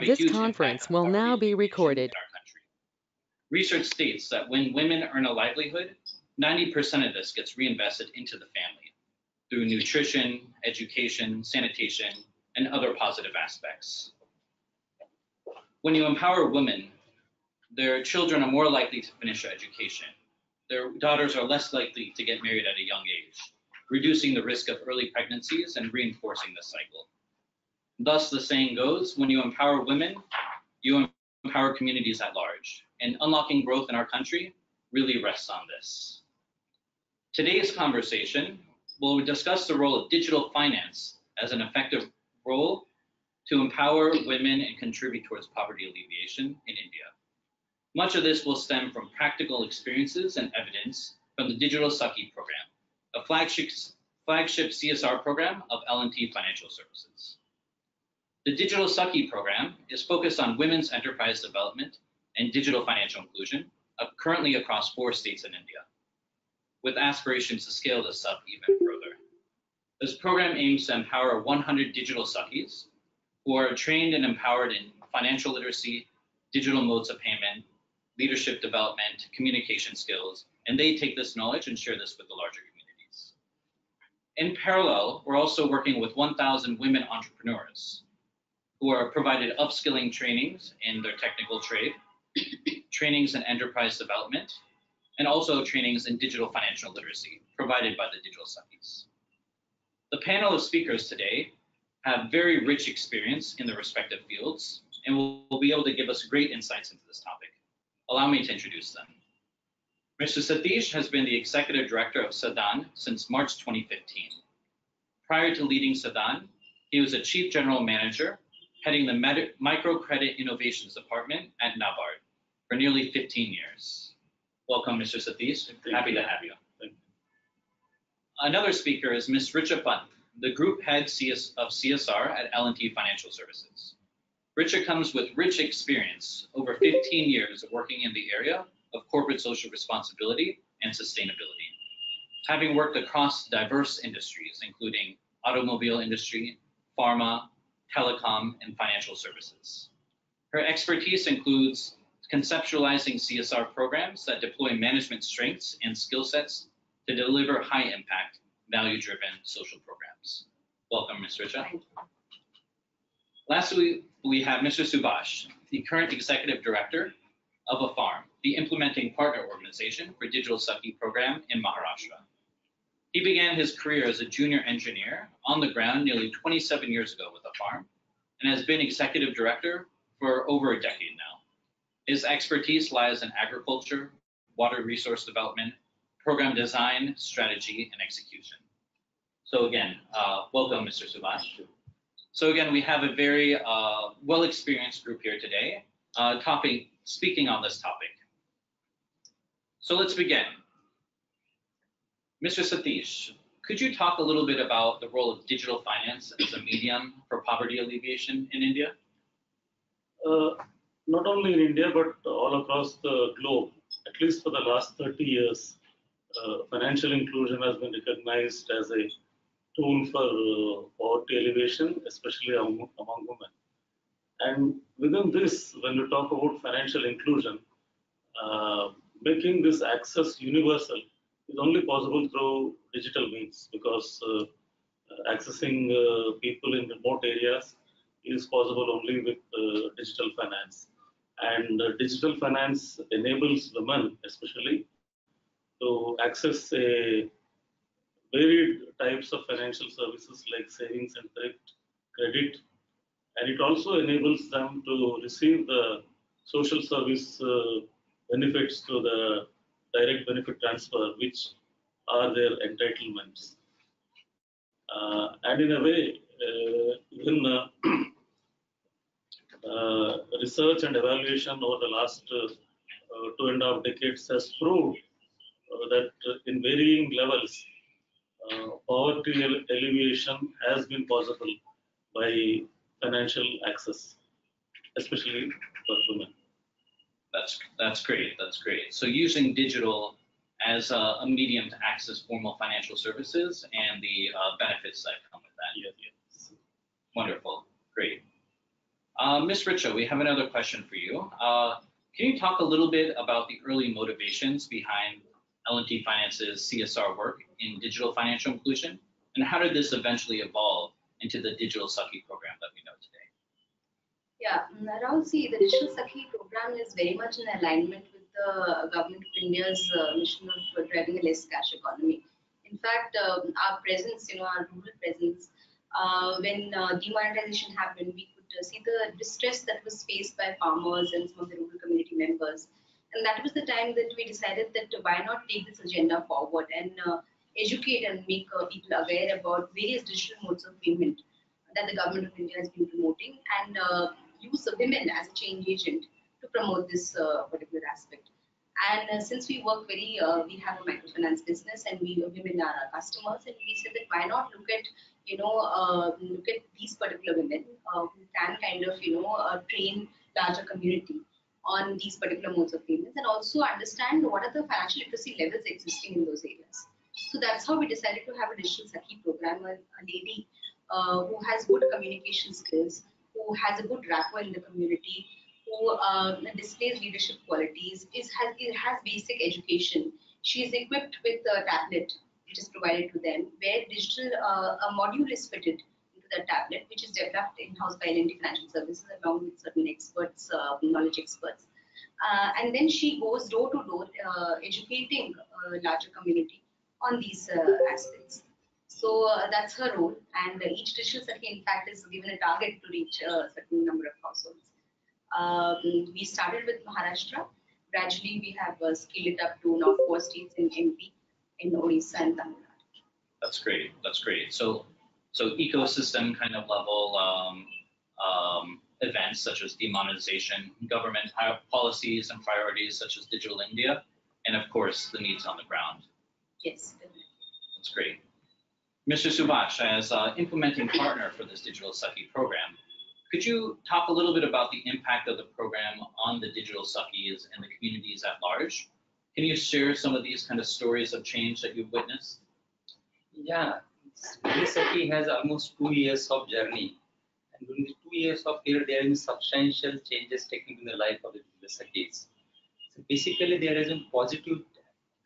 This conference will now be recorded. in our country. Research states that when women earn a livelihood, 90% of this gets reinvested into the family through nutrition, education, sanitation, and other positive aspects. When you empower women, their children are more likely to finish their education. Their daughters are less likely to get married at a young age, reducing the risk of early pregnancies and reinforcing the cycle. Thus, the saying goes when you empower women, you empower communities at large. And unlocking growth in our country really rests on this. Today's conversation will discuss the role of digital finance as an effective role to empower women and contribute towards poverty alleviation in India. Much of this will stem from practical experiences and evidence from the Digital Sakhi program, a flagship, flagship CSR program of L&T Financial Services. The Digital Sakhi program is focused on women's enterprise development and digital financial inclusion, uh, currently across four states in India, with aspirations to scale this up even further. This program aims to empower 100 digital Sakhis who are trained and empowered in financial literacy, digital modes of payment, leadership development, communication skills, and they take this knowledge and share this with the larger communities. In parallel, we're also working with 1,000 women entrepreneurs who are provided upskilling trainings in their technical trade, trainings in enterprise development, and also trainings in digital financial literacy provided by the Digital Sakhis. The panel of speakers today have very rich experience in their respective fields and will, will be able to give us great insights into this topic. Allow me to introduce them. Mr. Satish has been the executive director of Sadhan since March 2015. Prior to leading Sadhan, he was a chief general manager heading the microcredit innovations department at NABARD for nearly 15 years. Welcome, Mr. Satish. Thank Happy you. to have you. You. Another speaker is Ms. Richa Pant, the group head CS of CSR at L&T Financial Services. Richa comes with rich experience, over 15 years of working in the area of corporate social responsibility and sustainability, having worked across diverse industries, including automobile industry, pharma, telecom, and financial services. Her expertise includes conceptualizing CSR programs that deploy management strengths and skill sets to deliver high impact, value driven social programs. Welcome, Ms. Richa. Lastly, we have Mr. Subhash, the current executive director of AFARM, the implementing partner organization for Digital Saki program in Maharashtra. He began his career as a junior engineer on the ground nearly 27 years ago with AFARM and has been executive director for over a decade now. His expertise lies in agriculture, water resource development, program design, strategy, and execution. So again, uh, welcome, Mr. Subhash. So again, we have a very uh, well-experienced group here today, uh, topic, speaking on this topic. So let's begin. Mr. Satish, could you talk a little bit about the role of digital finance as a medium for poverty alleviation in India? Uh, not only in India but all across the globe, at least for the last 30 years, uh, financial inclusion has been recognized as a tool for uh, poverty alleviation, especially among, among women. And within this, when you talk about financial inclusion, uh, making this access universal is only possible through digital means because uh, accessing uh, people in remote areas is possible only with uh, digital finance. And uh, digital finance enables women, especially, to access varied types of financial services like savings and thrift, credit, and it also enables them to receive the social service uh, benefits to the direct benefit transfer, which are their entitlements. Uh, and in a way, uh, even uh, uh, research and evaluation over the last uh, uh, two and a half decades has proved that in varying levels, poverty alleviation has been possible by financial access, especially for women. That's that's great. That's great. So using digital as a, a medium to access formal financial services and the uh, benefits that come with that. Yes, yes. Wonderful. Great. Uh, Ms. Richa, we have another question for you. Uh, can you talk a little bit about the early motivations behind L&T Finance's CSR work in digital financial inclusion? And how did this eventually evolve into the Digital Sakhi program that we know today? Yeah, mm, Rahul, see, the Digital Sakhi program is very much in alignment with the government of India's uh, mission of driving a less cash economy. In fact, um, our presence, you know, our rural presence, uh, when uh, demonetization happened, we could uh, see the distress that was faced by farmers and some of the rural community members. And that was the time that we decided that why not take this agenda forward and uh, educate and make uh, people aware about various digital modes of payment that the government of India has been promoting and uh, use the women as a change agent to promote this particular aspect. And uh, since we work very, uh, we have a microfinance business and we women are our customers, and we said that why not look at, you know, uh, look at these particular women who can kind of, you know, train larger community on these particular modes of payments and also understand what are the financial literacy levels existing in those areas. So that's how we decided to have a digital Sakhi program, a, a lady uh, who has good communication skills, who has a good rapport in the community, who uh, displays leadership qualities, is has, has basic education. She is equipped with a tablet which is provided to them, where digital uh, a module is fitted into the tablet, which is developed in-house by L&T Financial Services along with certain experts, uh, knowledge experts. Uh, and then she goes door to door, uh, educating a larger community on these uh, aspects. So that's her role, and each digital in fact, is given a target to reach a certain number of households. Um, we started with Maharashtra. Gradually, we have uh, scaled it up to now four states in MP, in Odisha and Tamil Nadu. That's great. That's great. So, so ecosystem kind of level um, um, events such as demonetization, government policies and priorities such as Digital India, and of course the needs on the ground. Yes, definitely. That's great. Mr. Subhash, as uh, implementing partner for this Digital Sakhi program, could you talk a little bit about the impact of the program on the digital Sakhis and the communities at large? Can you share some of these kind of stories of change that you've witnessed? Yeah, this Sakhi has almost two years of journey. And during the two years of period, there have been substantial changes taken in the life of the Sakhis. So basically, there has been positive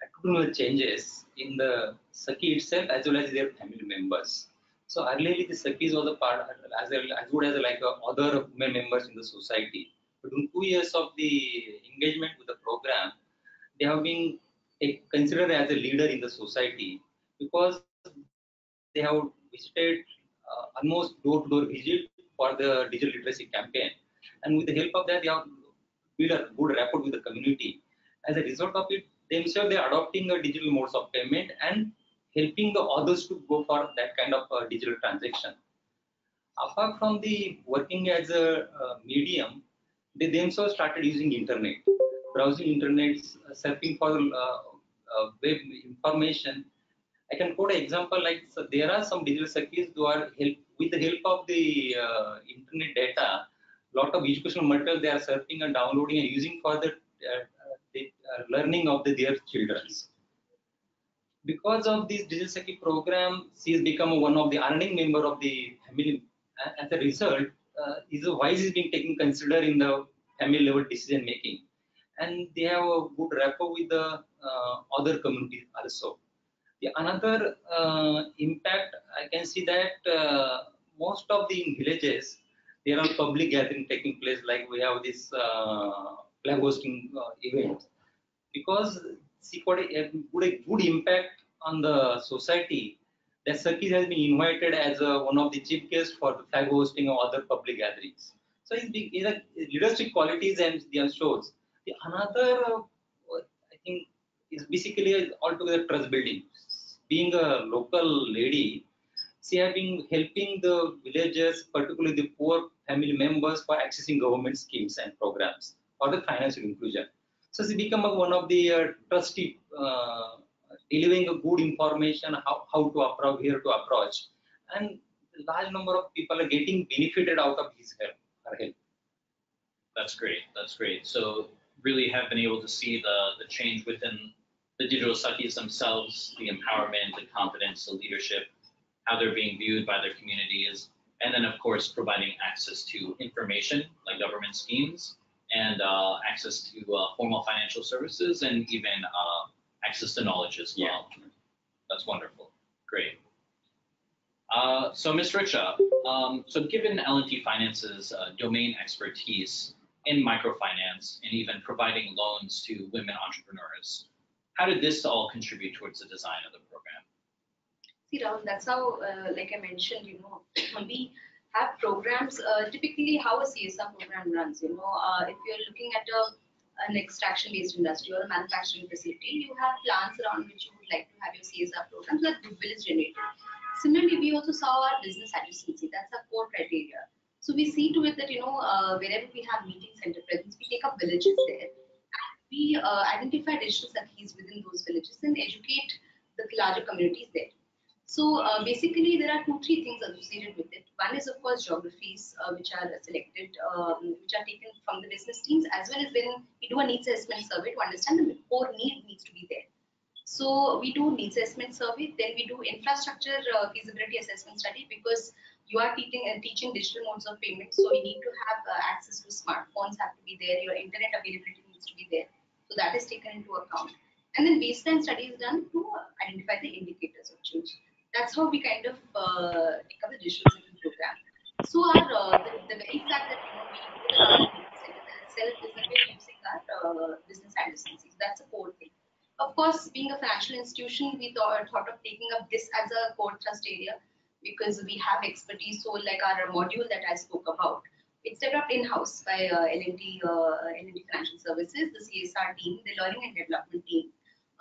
attitudinal changes in the Sakhi itself as well as their family members. So earlier the Sakhis was a part as, a, as good as like a other women members in the society. But in two years of the engagement with the program, they have been considered as a leader in the society because they have visited uh, almost door-to-door visit for the digital literacy campaign. And with the help of that, they have built a good rapport with the community. As a result of it, themselves they are adopting a digital modes of payment and helping the others to go for that kind of uh, digital transaction. Apart from the working as a uh, medium, they themselves started using internet, browsing internet, uh, surfing for uh, uh, web information. I can quote an example like so there are some digital circuits who are help with the help of the internet data, lot of educational material they are surfing and downloading and using for the, learning of the, their childrens because of this digital Sakhi program, she has become one of the earning member of the family. As a result, uh, is a wise is being taken consider in the family level decision making, and they have a good rapport with the uh, other communities also. The another uh, impact I can see that uh, most of the villages there are public gathering taking place, like we have this uh, flag hosting uh, events, because see what a good, good impact on the society that Sakhi has been invited as a, one of the chief guests for the flag hosting or other public gatherings. So it's a leadership qualities and the shows. The another, uh, I think, is basically altogether trust building. Being a local lady, she has been helping the villagers, particularly the poor family members, for accessing government schemes and programs for the financial inclusion. So she become one of the uh, trusty, uh, delivering a good information how, how to approach here to approach, and large number of people are getting benefited out of his help. Her help. That's great. That's great. So really have been able to see the the change within the digital Sakhis themselves, the empowerment, the confidence, the leadership, how they're being viewed by their communities, And then, of course, providing access to information like government schemes and uh, access to uh, formal financial services and even uh, access to knowledge as well. Yeah. That's wonderful. Great. Uh, so, Ms. Richa, um, so given L&T Finance's uh, domain expertise in microfinance and even providing loans to women entrepreneurs, how did this all contribute towards the design of the program? See, Rahul, that's how, uh, like I mentioned, you know, we have programs, uh, typically how a CSR program runs, you know, uh, if you're looking at a, an extraction-based industry or a manufacturing facility, you have plans around which you would like to have your CSR programs that goodwill is generated. Similarly, we also saw our business adjacency, that's our core criteria. So we see to it that, you know, uh, wherever we have meeting center presence, we take up villages there. And we uh, identify digital sakhis within those villages and educate the larger communities there. So uh, basically, there are two, three things associated with it. One is, of course, geographies, uh, which are selected, um, which are taken from the business teams, as well as when we do a needs assessment survey to understand the core need needs to be there. So we do needs assessment survey, then we do infrastructure uh, feasibility assessment study because you are teaching uh, teaching digital modes of payment, so you need to have uh, access to smartphones have to be there, your internet availability needs to be there. So that is taken into account. And then baseline study is done to identify the indicators of change that's how we kind of uh, take up the digital program. So our uh, the, the, very fact that you know we include our itself is that we're using our uh, business adjacencies. That's a core thing. Of course, being a financial institution, we thought, thought of taking up this as a core trust area because we have expertise. So, like our module that I spoke about, it's developed in-house by uh, L&T, uh, Financial Services, the CSR team, the learning and development team,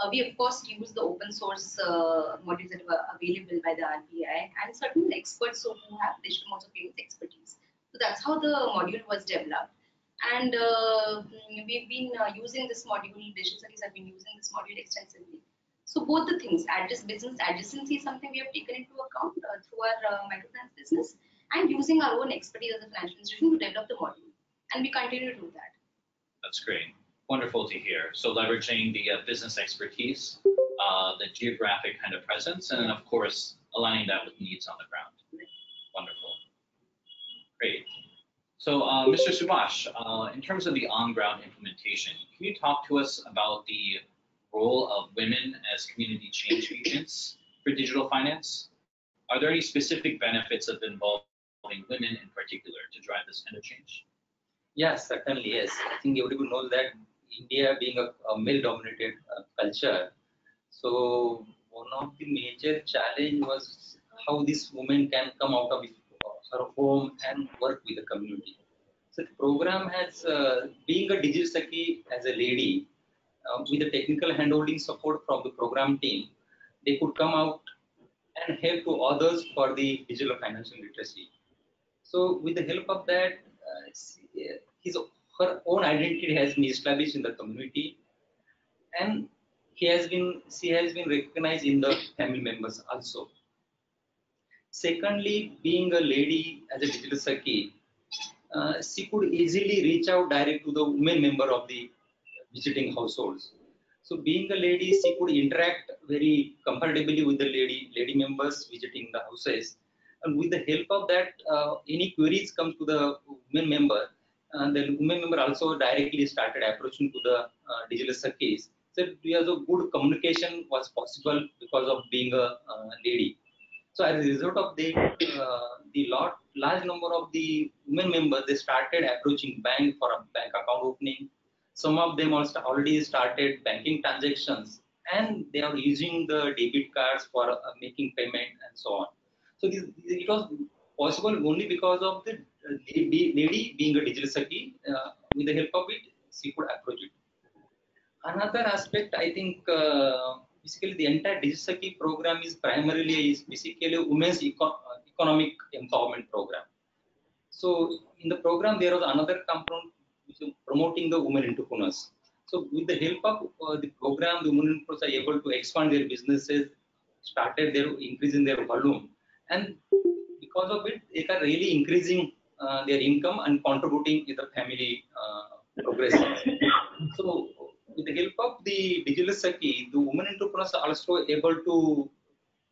uh, we of course use the open source uh, modules that were available by the RBI and certain experts who have digital modes of payments expertise. So that's how the module was developed. And uh, we've been uh, using this module, digital studies have been using this module extensively. So both the things, adjust business adjacency is something we have taken into account uh, through our uh, microfinance business and using our own expertise as a financial institution to develop the module. And we continue to do that. That's great wonderful to hear. So leveraging the uh, business expertise, uh, the geographic kind of presence, and then of course aligning that with needs on the ground. Wonderful. Great. So uh, Mr. Subhash, uh, in terms of the on-ground implementation, can you talk to us about the role of women as community change agents for digital finance? Are there any specific benefits of involving women in particular to drive this kind of change? Yes, certainly, yes. I think everybody knows that India being a, a male-dominated uh, culture, so one of the major challenge was how this woman can come out of her home and work with the community. So the program has, uh, being a digital Sakhi as a lady, uh, with the technical handholding support from the program team, they could come out and help to others for the digital financial literacy. So with the help of that, uh, his her own identity has been established in the community. And he has been she has been recognized in the family members also. Secondly being a lady as a digital Sakhi, uh, she could easily reach out direct to the women member of the visiting households. So being a lady she could interact very comfortably with the lady lady members visiting the houses. And with the help of that uh, any queries come to the women member and the women member also directly started approaching to the uh, digital Sakhis. So because of good communication was possible because of being a uh, lady. So as a result of the uh, the lot large number of the women members they started approaching bank for a bank account opening. Some of them also already started banking transactions and they are using the debit cards for uh, making payment and so on. So this, it was possible only because of the lady being a digital Sakhi, uh, with the help of it, she could approach it. Another aspect, I think, uh, basically the entire digital Sakhi program is primarily is basically women's eco economic empowerment program. So in the program, there was another component which is promoting the women entrepreneurs. So with the help of uh, the program, the women entrepreneurs are able to expand their businesses, started their increasing their volume, and because of it, they are really increasing uh, their income and contributing to the family uh, progress. so with the help of the digital Sakhi, the women entrepreneurs are also able to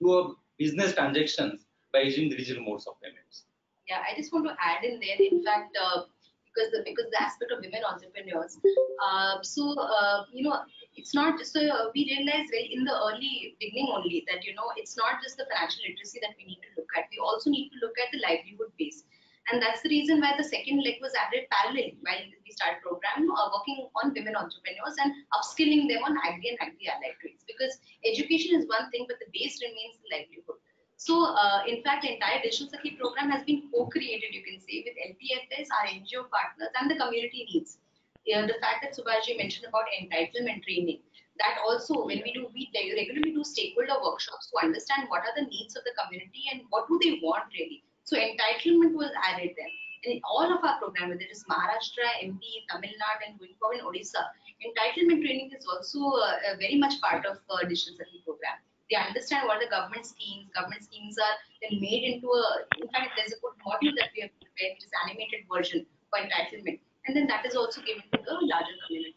do business transactions by using the digital modes of payments. Yeah, I just want to add in there, in fact, uh, because the because the aspect of women entrepreneurs. Uh, so uh, you know, it's not just uh, we realized very in the early beginning only that you know it's not just the financial literacy that we need to look at. We also need to look at the livelihood base, and that's the reason why the second leg was added parallel while we started program uh, working on women entrepreneurs and upskilling them on agri and agri allied trades because education is one thing, but the base remains the livelihood. So, uh, in fact, the entire Digital Sakhi program has been co-created, you can say, with LTFS, our NGO partners, and the community needs. The fact that Subhashji mentioned about entitlement training, that also when we do, we regularly do stakeholder workshops to understand what are the needs of the community and what do they want really. So, entitlement was added there. And in all of our programs, whether it is Maharashtra, MP, Tamil Nadu, and going forward in Odisha, entitlement training is also uh, very much part of uh, Digital Sakhi program they understand what the government schemes, government schemes are then made into a, in fact, there's a good module that we have prepared, which is animated version for entitlement. And then that is also given to the larger community.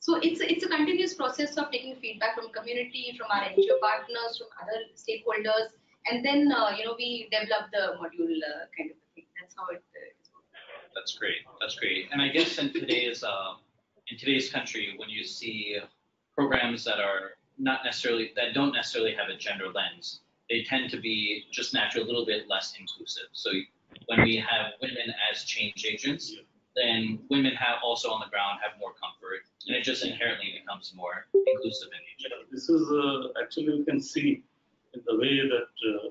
So it's a, it's a continuous process of taking feedback from community, from our NGO partners, from other stakeholders, and then uh, you know we develop the module uh, kind of thing. That's how it uh. That's great. That's great. And I guess in today's uh, in today's country, when you see programs that are not necessarily that don't necessarily have a gender lens. They tend to be just naturally a little bit less inclusive. So when we have women as change agents, then women have also on the ground have more comfort, and it just inherently becomes more inclusive in nature. Yeah, this is uh, actually you can see in the way that uh,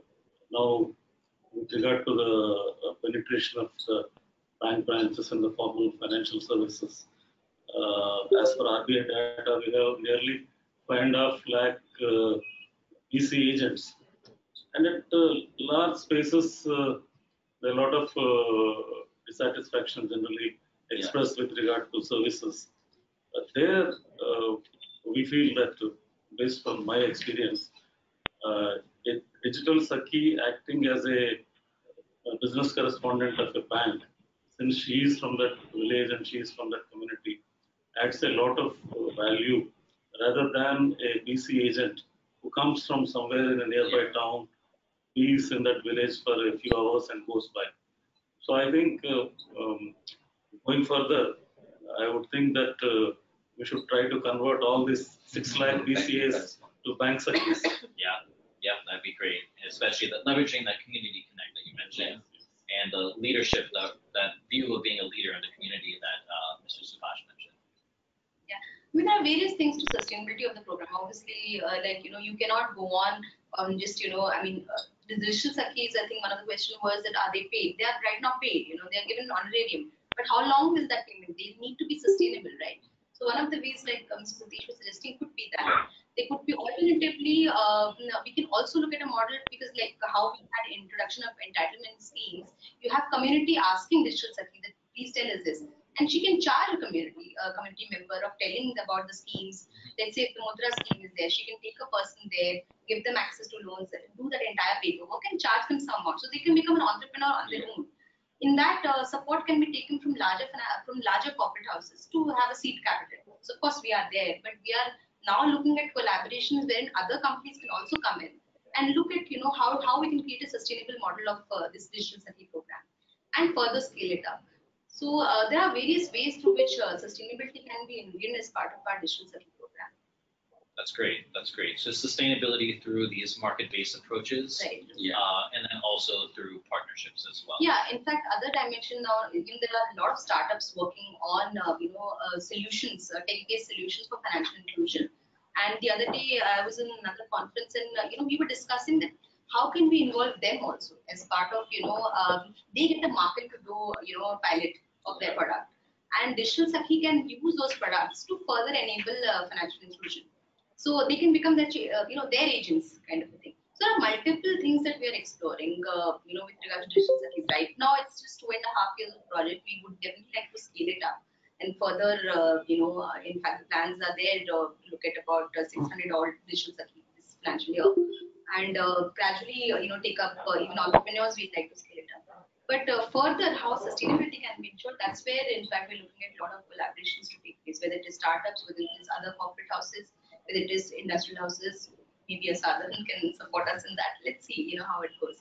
now with regard to the uh, penetration of the bank branches and the formal financial services. Uh, as per RBI data, we have nearly five and a half lakh uh, BC agents. And at uh, large spaces, uh, there are a lot of uh, dissatisfaction generally expressed with regard to services. But there, uh, we feel that, based on my experience, it, Digital Sakhi acting as a, a business correspondent of a bank, since she is from that village and she is from that community, adds a lot of uh, value rather than a BC agent who comes from somewhere in a nearby town, is in that village for a few hours and goes by. So I think uh, um, going further, I would think that uh, we should try to convert all these six lakh BCAs to bank Sakhis. Yeah, yeah, that'd be great. Especially that leveraging that community connect that you mentioned, and the leadership, that that view of being a leader in the community that uh, Mr. Subhash mentioned. Yeah, I mean, there are various things to sustainability of the program. Obviously, uh, like you know, you cannot go on on just you know, I mean, uh, the digital Sakhis. I think one of the questions was that are they paid? They are right now paid. You know, they are given an honorarium. But how long will that payment? They need to be sustainable, right? So one of the ways, like um, Satish was suggesting, could be that. They could be alternatively. Uh, we can also look at a model because, like how we had introduction of entitlement schemes, you have community asking digital Sakhi that please tell us this and she can charge a community a community member of telling about the schemes. Let's say if the Mudra scheme is there, she can take a person there, give them access to loans, do that entire paperwork, and charge them some amount, so they can become an entrepreneur on their own. In that, uh, support can be taken from larger from larger corporate houses to have a seed capital. So of course we are there, but we are now looking at collaborations wherein other companies can also come in and look at you know how, how we can create a sustainable model of uh, this digital Sakhi program and further scale it up. So uh, there are various ways through which uh, sustainability can be included as part of our digital program. That's great. That's great. So sustainability through these market-based approaches, Right. Yeah. uh, and then also through partnerships as well. Yeah, in fact, other dimension now, you know, there are a lot of startups working on, uh, you know, uh, solutions, uh, tech-based solutions for financial inclusion. And the other day, I was in another conference, and uh, you know, we were discussing that how can we involve them also as part of, you know, um, they get the market to do, you know, a pilot of their product, and Digital Sakhi can use those products to further enable uh, financial inclusion. So they can become their, uh, you know, their agents kind of a thing. So there are multiple things that we are exploring, uh, you know, with regard to digital. Right now, it's just two and a half years of project. We would definitely like to scale it up and further, uh, you know, uh, in fact, plans are there to look at about uh, 600 odd digital Sakhi this financial year, and uh, gradually, you know, take up even entrepreneurs. We'd like to scale it up. But further, how sustainability can be ensured, that's where, in fact, we're looking at a lot of collaborations to take place, whether it is startups, whether it is other corporate houses, whether it is industrial houses, maybe a Sadhan can support us in that. Let's see, you know, how it goes.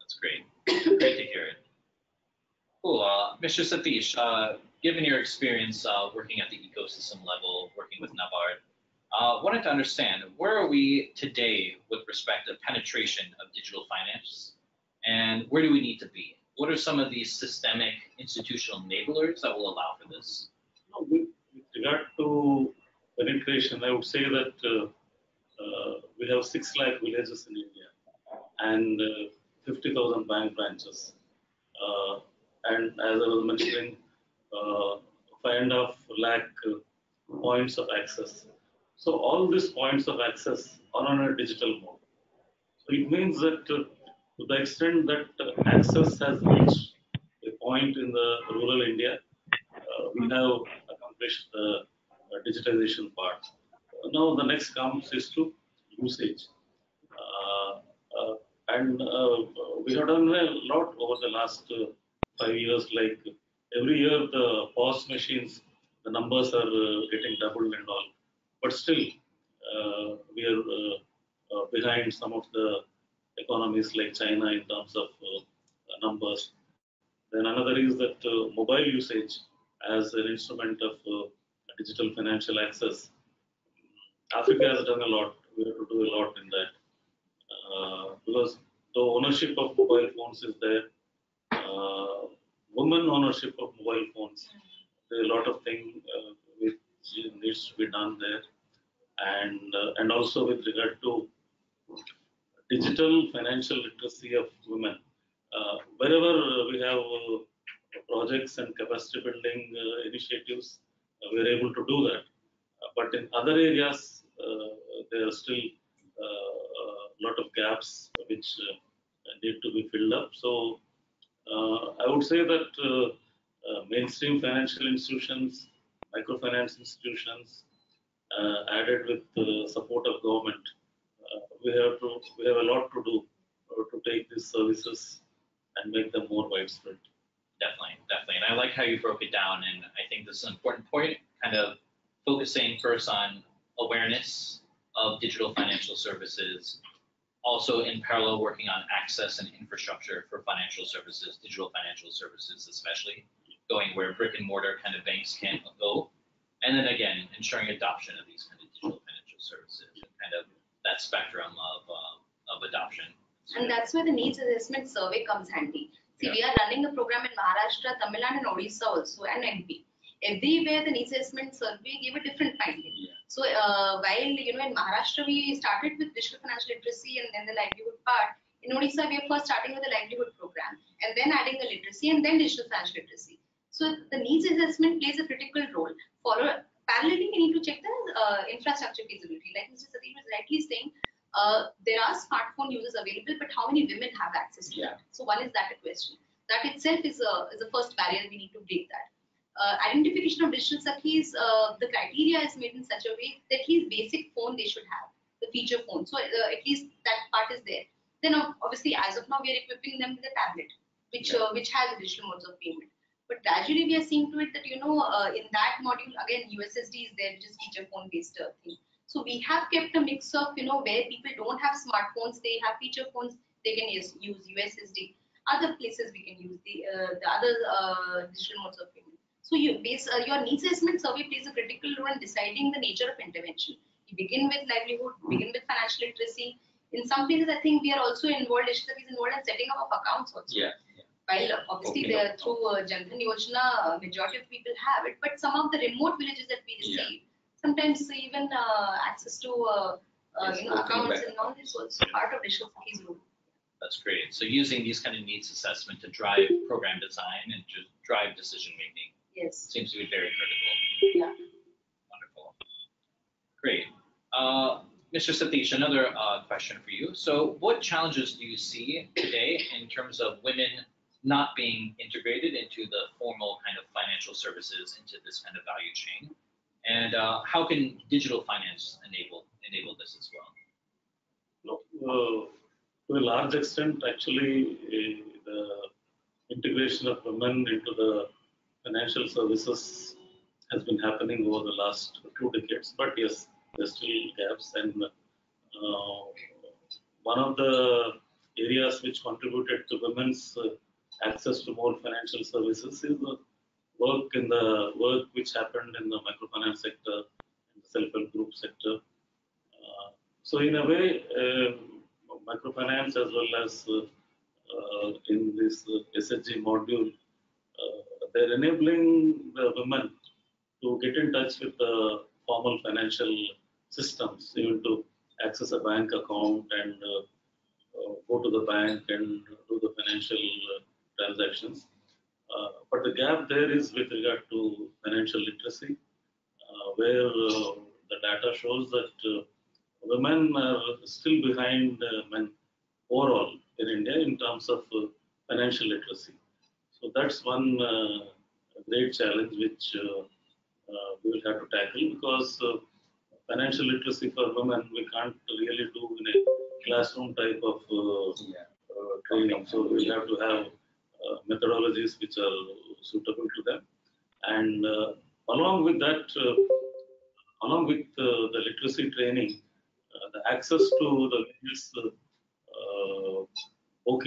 That's great. great to hear it. Cool. Uh, Mr. Satish, uh, given your experience uh, working at the ecosystem level, working with NABARD, uh, wanted to understand where are we today with respect to penetration of digital finance, and where do we need to be? What are some of these systemic institutional enablers that will allow for this? No, with, with regard to penetration, I would say that uh, uh, we have 6 lakh villages in India and uh, 50,000 bank branches. Uh, and as I was mentioning, uh, five and a half lakh points of access. So all these points of access are on a digital mode. So it means that to the extent that access has reached a point in the rural India, we have accomplished the digitization part. Now the next comes is to usage. Uh, uh, and uh, we have done a lot over the last five years. Like every year, the POS machines, the numbers are getting doubled and all. But still, we are uh, behind some of the economies like China in terms of uh, numbers. Then another is that uh, mobile usage as an instrument of digital financial access. Africa has done a lot. We have to do a lot in that uh, because the ownership of mobile phones is there. Uh, women ownership of mobile phones. There are a lot of things uh, which needs to be done there, and uh, and also with regard to digital financial literacy of women. Uh, wherever we have uh, projects and capacity building initiatives, we are able to do that. Uh, but in other areas, uh, there are still a lot of gaps which uh, need to be filled up. So uh, I would say that uh, uh, mainstream financial institutions, microfinance institutions, uh, added with the support of government, uh, we have to we have a lot to do uh, to take these services and make them more widespread. Definitely, definitely. And I like how you broke it down. And I think this is an important point, kind of focusing first on awareness of digital financial services, also in parallel working on access and infrastructure for financial services, digital financial services, especially going where brick and mortar kind of banks can't go. And then again, ensuring adoption of these kind of digital financial services kind of that spectrum of, uh, of adoption. And that's where the needs assessment survey comes handy. See, we are running a program in Maharashtra, Tamil Nadu, and Odisha also, and MP. Everywhere the needs assessment survey gave a different finding. Yeah. So uh, while you know in Maharashtra we started with digital financial literacy and then the livelihood part. In Odisha we are first starting with the livelihood program and then adding the literacy and then digital financial literacy. So the needs assessment plays a critical role. For parallelly, we need to check the uh, infrastructure feasibility. Like Mr. Satish was rightly saying, uh, there are smartphone users available, but how many women have access to Yeah. that? So one is that a question. That itself is a is a first barrier. We need to break that. Uh, identification of digital sakhis, uh, the criteria is made in such a way that at least basic phone they should have, the feature phone. So uh, at least that part is there. Then obviously, as of now, we are equipping them with a tablet, which uh, which has digital modes of payment. But gradually, we are seeing to it that you know uh, in that module again USSD is there, which is feature phone based uh, thing. So we have kept a mix of you know where people don't have smartphones, they have feature phones, they can use, use USSD. Other places we can use the uh, the other uh, digital modes of payment. So you base uh, your needs assessment survey plays a critical role in deciding the nature of intervention. You begin with livelihood, begin with financial literacy. In some places, I think we are also involved. Ishita is involved in setting up of accounts also. Yeah. While uh, obviously Okay. through uh, Jan Yojana, uh, majority of people have it, but some of the remote villages that we Yeah. Sometimes even uh, access to uh, uh, you know accounts and all this also part of Sakhi's role. That's great. So using these kind of needs assessment to drive program design and to drive decision making Yes. seems to be very critical. Yeah. Wonderful. Great. Uh, Mr. Satish, another uh, question for you. So, what challenges do you see today in terms of women not being integrated into the formal kind of financial services, into this kind of value chain? And uh, how can digital finance enable enable this as well? No, uh, to a large extent, actually, uh, the integration of women into the financial services has been happening over the last two decades. But yes, there's still gaps, and uh, one of the areas which contributed to women's uh, access to more financial services is the work in the work which happened in the microfinance sector, in the self-help group sector. Uh, so in a way, uh, microfinance as well as uh, uh, in this SHG module, uh, they're enabling the women to get in touch with the formal financial systems, even to access a bank account and uh, go to the bank and do the financial transactions. Uh, but the gap there is with regard to financial literacy, uh, where uh, the data shows that uh, women are still behind uh, men overall in India in terms of uh, financial literacy. So that's one uh, great challenge which uh, uh, we will have to tackle because uh, financial literacy for women we can't really do in a classroom type of uh, Yeah. uh, training. So we have to have methodologies which are suitable to them. And uh, along with that, uh, along with uh, the literacy training, the access to the various uh,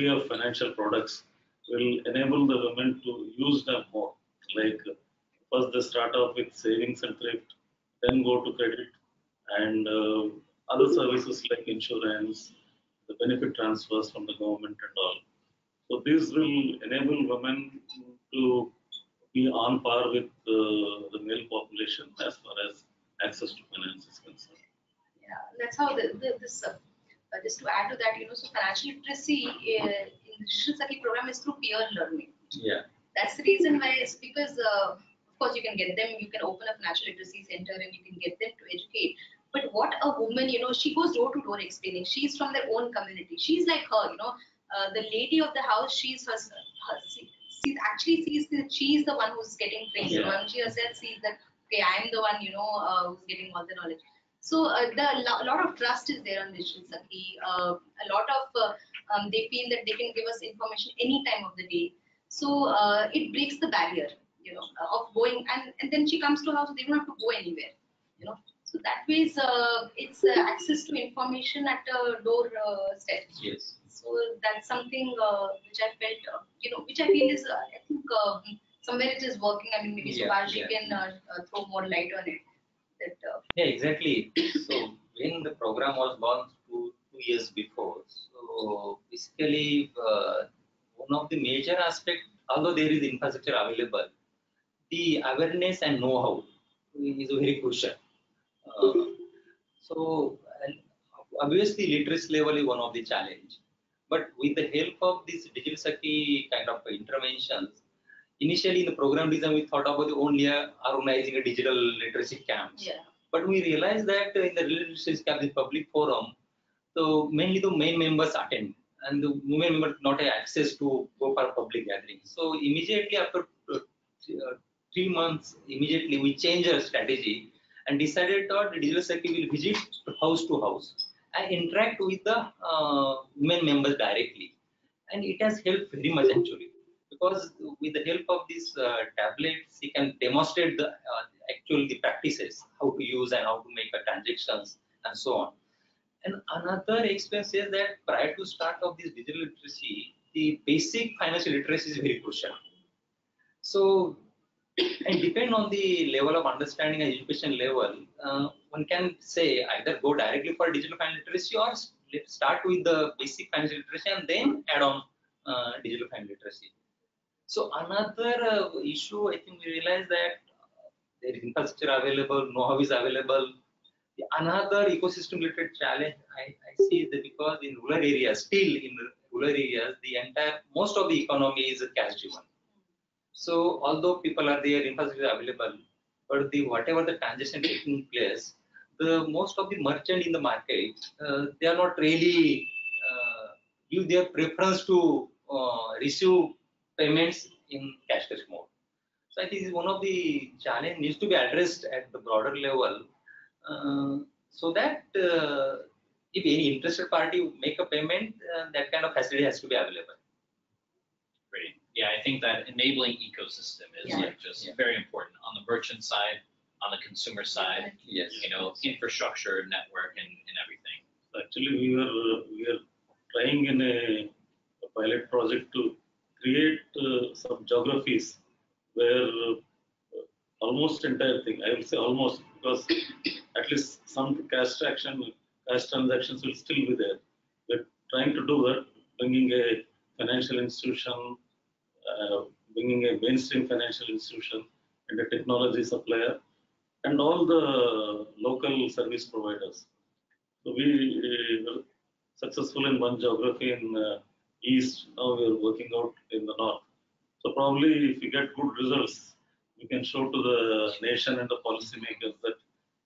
of financial products will enable the women to use them more. Like first they start off with savings and thrift, then go to credit and uh, other services like insurance, the benefit transfers from the government and all. So this will enable women to be on par with uh, the male population as far as access to finance is concerned. Yeah, that's how the, the, this, uh, just to add to that, you know, so financial literacy uh, in the Digital Sakhi program is through peer learning. Yeah. That's the reason why it's because, uh, of course, you can get them, you can open a financial literacy center and you can get them to educate. But what a woman, you know, she goes door to door explaining. She's from their own community. She's like her, you know, uh, the lady of the house. She's her, her she, she actually sees that she's the one who's getting trained. And she herself sees that okay, I'm the one, you know, uh, who's getting all the knowledge. So uh, the lo- lot of trust is there on Digital Sakhi. Uh, a lot of uh, um, they feel that they can give us information any time of the day. So uh, it breaks the barrier, you know, of going and, and then she comes to house. They don't have to go anywhere, you know. So that way, it's, uh, it's uh, access to information at a door uh, step. Yes. So that's something uh, which I felt, uh, you know, which I feel is, uh, I think uh, somewhere it is working. I mean, maybe Yeah, yeah. can throw more light on it. That uh, Yeah, exactly. So when the program was launched two, two years before, so basically uh, one of the major aspect, although there is infrastructure available, the awareness and know-how is very crucial. Uh, so and obviously literacy level is one of the challenge, but with the help of this digital Sakhi kind of interventions, initially in the program design we thought about only uh, organizing a digital literacy camps. yeah. But we realized that uh, in the relationship camp, the public forum, so mainly the main members attend and the women members not have access to go for public gatherings. So immediately after uh, uh, three months, immediately we changed our strategy and decided that the digital circle will visit house to house and interact with the uh, women members directly. And it has helped very much actually because with the help of these uh, tablets, he can demonstrate the uh, actual the practices, how to use and how to make the transactions and so on. And another experience is that prior to start of this digital literacy, the basic financial literacy is very crucial. So, and depend on the level of understanding and education level, one can say either go directly for digital financial literacy or start with the basic financial literacy and then add on uh, digital financial literacy. So another uh, issue, I think we realize that uh, there is infrastructure available, know-how is available. The Another ecosystem related challenge I, I see is that because in rural areas, still in rural areas, the entire, most of the economy is cash driven. So although people are there, infrastructure is available, but the whatever the transaction taking place, the most of the merchant in the market, uh, they are not really uh, give their preference to uh, receive payments in cashless mode. So I think this is one of the challenge needs to be addressed at the broader level, uh, so that uh, if any interested party make a payment, uh, that kind of facility has to be available. Great. Yeah, I think that enabling ecosystem is Yeah. like just Yeah. very important on the merchant side, on the consumer side, Yes. you know, infrastructure, network, and, and everything. Actually, we were we are trying in a, a pilot project to create uh, some geographies where uh, almost entire thing, I will say almost, because at least some cash action, cash transactions will still be there. We're trying to do that, bringing a financial institution, uh, bringing a mainstream financial institution and a technology supplier, and all the local service providers. So we uh, were successful in one geography in uh, east, now we are working out in the north. So probably if we get good results, we can show to the nation and the policymakers that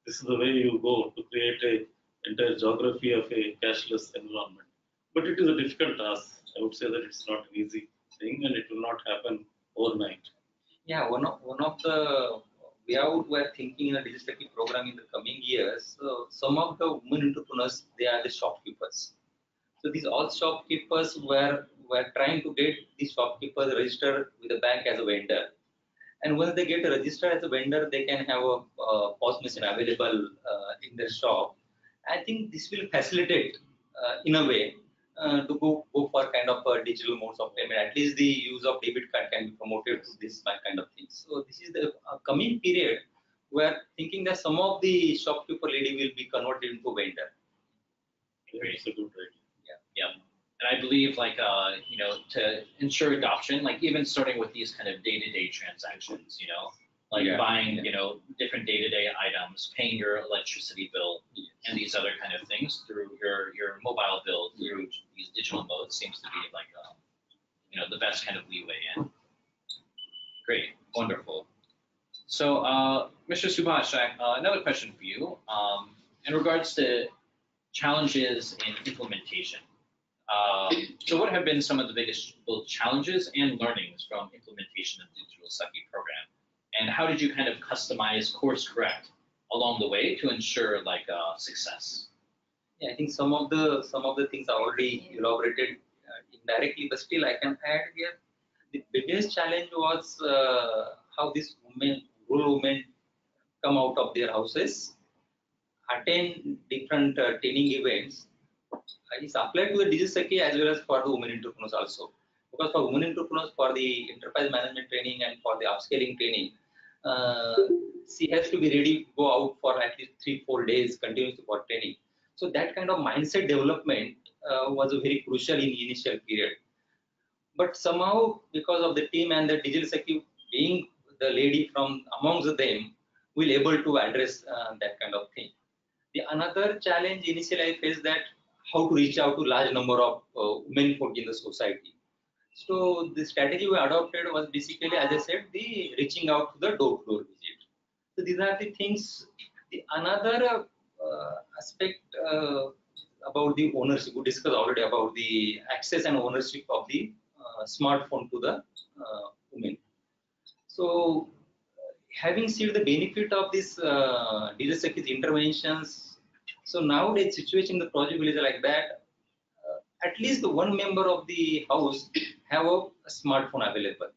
this is the way you go to create a entire geography of a cashless environment. But it is a difficult task. I would say that it's not an easy thing and it will not happen overnight. Yeah, one of one of the we are were thinking in a digital program in the coming years. So some of the women entrepreneurs they are the shopkeepers. So these all shopkeepers were were trying to get these shopkeepers registered with the bank as a vendor. And once they get registered as a vendor, they can have a uh, POS machine available uh, in their shop. I think this will facilitate uh, in a way uh, to go, go for kind of a digital modes of payment. At least the use of debit card can be promoted to this kind of things. So this is the uh, coming period where thinking that some of the shopkeeper lady will be converted into vendor. It's a good idea. Yeah. And I believe like, uh, you know, to ensure adoption, like even starting with these kind of day-to-day transactions, you know, like Yeah, buying, you know, different day-to-day items, paying your electricity bill and these other kind of things through your, your mobile bill through these digital modes seems to be like, um, you know, the best kind of leeway in. Great, wonderful. So, uh, Mr. Subhash, I- uh, another question for you. Um, in regards to challenges in implementation. Um, so what have been some of the biggest both challenges and learnings from implementation of the Digital Sakhi program? And how did you kind of customize course correct along the way to ensure like uh, success? Yeah, I think some of the some of the things are already elaborated uh, indirectly, but still I can add here. The biggest challenge was uh, how these women, rural women, come out of their houses, attend different uh, training events. It's applied to the digital Sakhi as well as for the women entrepreneurs also. Because for women entrepreneurs, for the enterprise management training and for the upscaling training, she has to be ready to go out for at least three, four days continuously for training. So that kind of mindset development uh, was very crucial in the initial period. But somehow, because of the team and the digital Sakhi being the lady from amongst them, we'll able to address uh, that kind of thing. The another challenge initially I faced that how to reach out to large number of uh, women folk in the society. So the strategy we adopted was basically, as I said, the reaching out to the door-to-door visit. So these are the things. The another uh, aspect uh, about the ownership, we discussed already about the access and ownership of the uh, smartphone to the uh, women. So having seen the benefit of this uh, digital Sakhi's interventions, so nowadays situation in the project village like that. At least one member of the house have a, a smartphone available.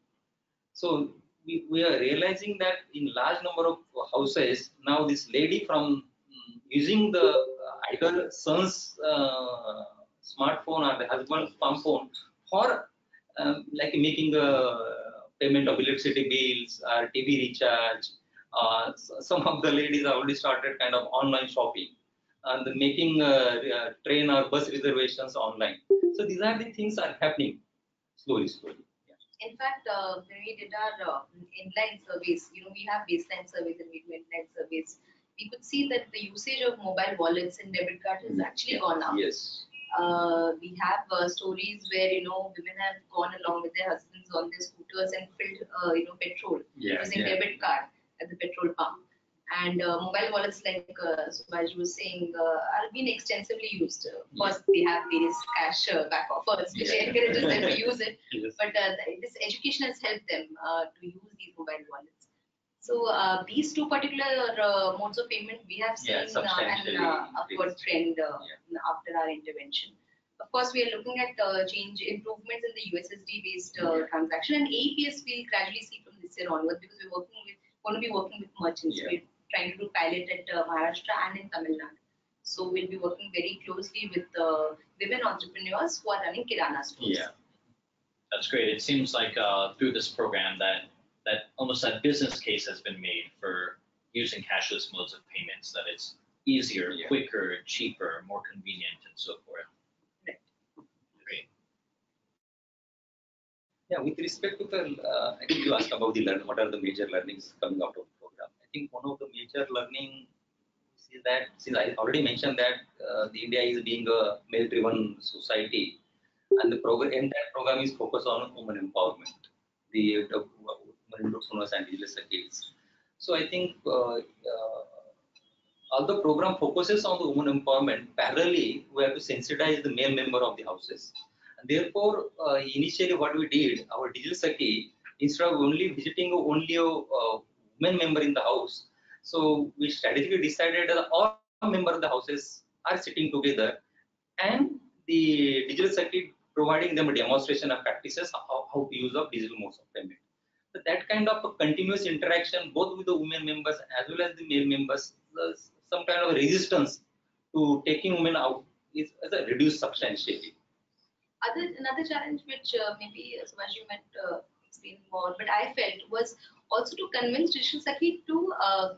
So we, we are realizing that in large number of houses now this lady from mm, using the uh, either son's uh, smartphone or the husband's phone for um, like making a payment of electricity bills or TV recharge. Uh, some of the ladies already started kind of online shopping and the making uh, uh, train or bus reservations online. So these are the things are happening slowly, slowly. Yeah. In fact, uh, when we did our uh, inline surveys, you know, we have baseline surveys and we do inline surveys. We could see that the usage of mobile wallets and debit cards has actually gone up. Yes. Uh, we have uh, stories where you know women have gone along with their husbands on their scooters and filled uh, you know petrol Yeah, using yeah. debit card at the petrol pump. And uh, mobile wallets, like uh, Subhash was saying, uh, are being extensively used. Uh, Of course, they have various cash uh, back offers, which Yeah. encourages them to use it. Yes. But uh, this education has helped them uh, to use these mobile wallets. So uh, these two particular uh, modes of payment, we have seen Yeah, uh, an uh, upward trend uh, after our intervention. Of course, we are looking at uh, change improvements in the USSD-based uh, transaction, and APS we'll gradually see from this year onwards because we're working with going to be working with merchants. Yeah. We're trying to do pilot at uh, Maharashtra and in Tamil Nadu. So we'll be working very closely with uh, women entrepreneurs who are running kirana stores. Yeah. That's great. It seems like uh, through this program that that almost that business case has been made for using cashless modes of payments. That it's easier, Yeah. quicker, cheaper, more convenient, and so forth. Right. Great. Yeah, with respect to the, uh, I think you asked about the learn, what are the major learnings coming out of the program? I think one of the major learning is that, since I already mentioned that uh, the India is being a male-driven society, and the program, program is focused on women empowerment, the, the women entrepreneurs and digital skills. So I think uh, uh, although program focuses on the women empowerment, parallelly we have to sensitize the male member of the houses. And therefore, uh, initially what we did, our digital Sakhi, instead of only visiting only a uh, women member in the house, so we strategically decided that all member of the houses are sitting together and the digital Sakhi providing them a demonstration of practices how, how to use of digital modes of payment. So that kind of continuous interaction both with the women members as well as the male members, some kind of resistance to taking women out is, is a reduced substantially. Other another challenge which uh, maybe as Subhash you might uh, explain more, but I felt was also to convince Digital Sakhi to uh,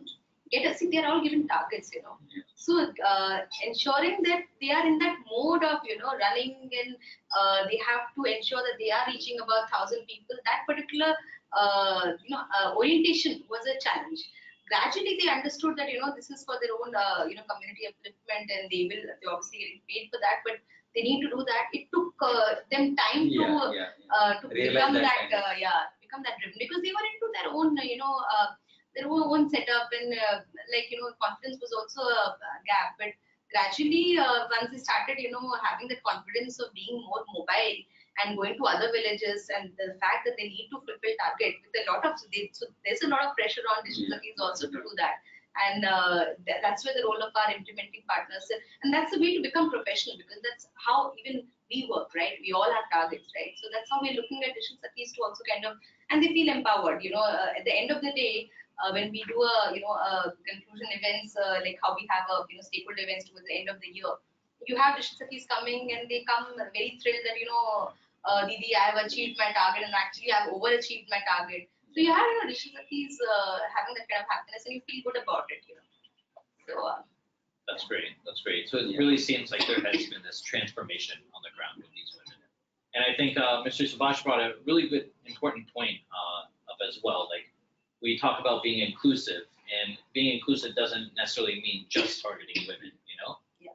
get us. See, they are all given targets, you know. So uh, ensuring that they are in that mode of you know running and uh, they have to ensure that they are reaching about thousand people. That particular uh, you know uh, orientation was a challenge. Gradually, they understood that you know this is for their own uh, you know community upliftment, and they will they obviously get paid for that. But they need to do that. It took uh, them time Yeah, to yeah, yeah. uh, to Realize become that that, uh, yeah become that driven because they were into their own uh, you know uh, their own, setup and uh, like you know confidence was also a gap but gradually uh, once they started you know having the confidence of being more mobile and going to other villages and the fact that they need to fulfill target with a lot of they, so there's a lot of pressure on digital Yeah. also to do that and uh, th- that's where the role of our implementing partners and that's the way to become professional because that's how even we work right we all have targets right so that's how we're looking at digital Sakhis to also kind of and they feel empowered you know uh, at the end of the day uh, when we do a you know a conclusion events uh, like how we have a you know stakeholder events towards the end of the year you have digital Sakhis coming and they come very thrilled that you know uh, Didi, I have achieved my target and actually I've overachieved my target. So you have you know digital Sakhis uh, having that kind of happiness and you feel good about it, you know. So uh, That's great. That's great. So it Yeah. really seems like there has been this transformation on the ground with these women. And I think uh, Mr. Subhash brought a really good, important point uh, up as well. Like we talk about being inclusive, and being inclusive doesn't necessarily mean just targeting women. You know, Yeah.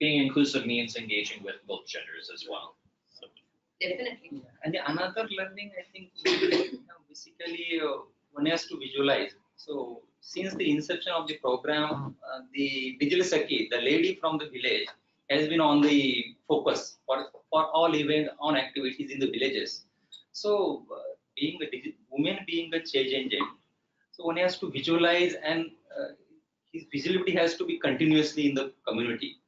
being inclusive means engaging with both genders as well. Definitely. Yeah. And the another learning, I think, you know, basically uh, one has to visualize. So since the inception of the program, uh, the digital Sakhi, the lady from the village, has been on the focus for, for all event on activities in the villages. So uh, being a woman being a change agent, so one has to visualize and uh, his visibility has to be continuously in the community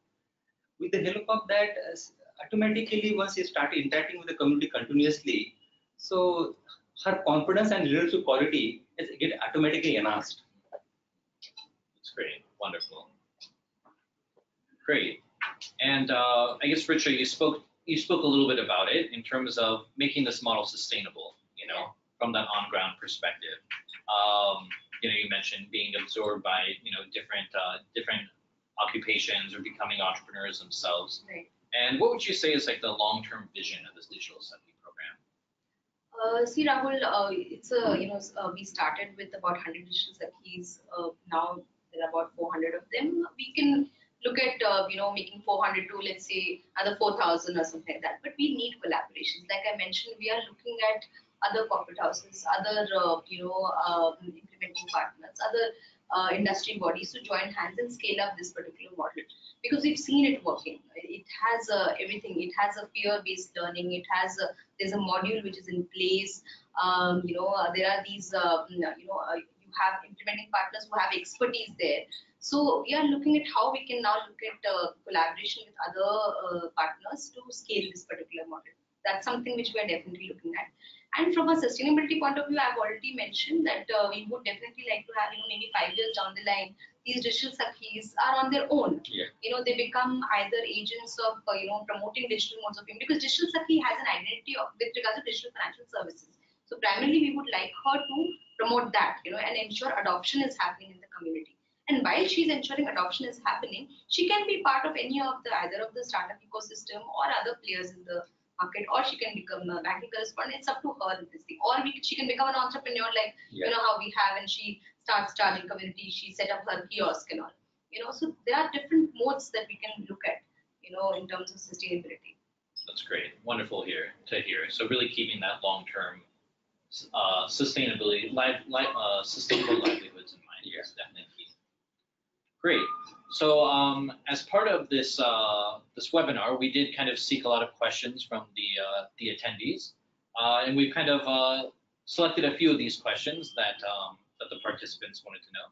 with the help of that, uh, automatically once you start interacting with the community continuously, so her confidence and leadership quality is get automatically enhanced. It's great. Wonderful. Great. And uh, I guess Richa, you spoke you spoke a little bit about it in terms of making this model sustainable. You know, from that on-ground perspective. Um, you know, you mentioned being absorbed by you know different uh, different occupations or becoming entrepreneurs themselves. Right. And what would you say is like the long-term vision of this digital Sakhi program? Uh, see, Rahul, uh, it's a you know uh, we started with about 100 digital Sakhis. Uh, now there are about 400 of them. We can look at uh, you know making 400 to let's say another 4,000 or something like that. But we need collaborations. Like I mentioned, we are looking at other corporate houses, other uh, you know um, implementing partners, other industry bodies to join hands and scale up this particular model because we've seen it working. It has uh, everything. It has a peer-based learning. It has a, there's a module which is in place. Um, you know, uh, there are these, uh, you know, uh, you have implementing partners who have expertise there. So we are looking at how we can now look at uh, collaboration with other uh, partners to scale this particular model. That's something which we are definitely looking at. And from a sustainability point of view, I've already mentioned that uh, we would definitely like to have, you know, maybe five years down the line, these digital sakhis are on their own. Yeah. You know, they become either agents of, uh, you know, promoting digital modes of payment because digital sakhi has an identity of, with regards to digital financial services. So primarily, we would like her to promote that, you know, and ensure adoption is happening in the community. And while she's ensuring adoption is happening, she can be part of any of the either of the startup ecosystem or other players in the market, or she can become a banking correspondent. It's up to her in this thing. Or we, she can become an entrepreneur, like you know how we have, and she starts charging community. She set up her kiosk and all. You know, so there are different modes that we can look at. You know, in terms of sustainability. That's great. Wonderful here to hear. So really keeping that long-term uh, sustainability, life, life, uh, sustainable livelihoods in mind. Yes, definitely key. Great. So um, as part of this uh, this webinar, we did kind of seek a lot of questions from the uh, the attendees, uh, and we've kind of uh, selected a few of these questions that um, that the participants wanted to know.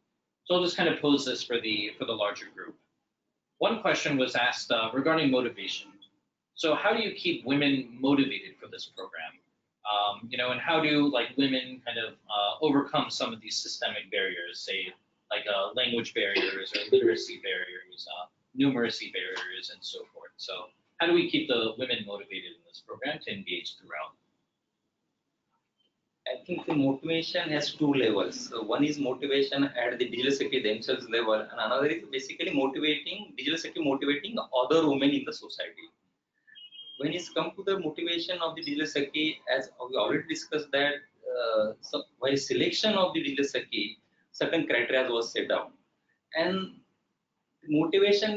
So I'll just kind of pose this for the for the larger group. One question was asked uh, regarding motivation. So how do you keep women motivated for this program? Um, you know, and how do like women kind of uh, overcome some of these systemic barriers, say like uh, language barriers or literacy barriers, uh, numeracy barriers, and so forth. So how do we keep the women motivated in this program to engage throughout? I think the motivation has two levels. So one is motivation at the digital Sakhi themselves level, and another is basically motivating digital Sakhi motivating other women in the society. When it's come to the motivation of the digital Sakhi, as we already discussed that, uh, so selection of the digital Sakhi, certain criteria was set down, and motivation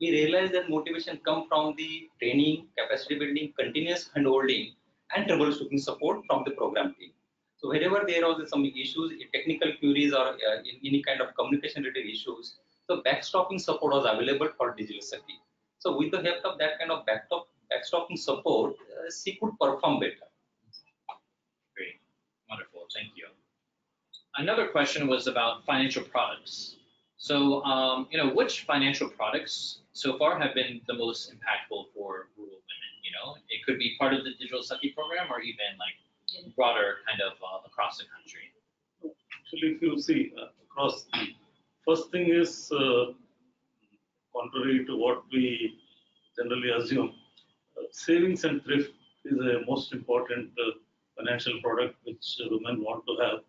we realized that motivation come from the training, capacity building, continuous handholding, and troubleshooting support from the program team. So wherever there was some issues, technical queries or uh, any kind of communication related issues, so backstopping support was available for digital Sakhi. So with the help of that kind of backtop, backstopping support, uh, she could perform better. Great, wonderful, thank you. Another question was about financial products. So, um, you know, which financial products so far have been the most impactful for rural women? You know, it could be part of the digital Sakhi program or even like broader kind of uh, across the country. Actually, if you see uh, across, first thing is uh, contrary to what we generally assume, uh, savings and thrift is a most important uh, financial product which uh, women want to have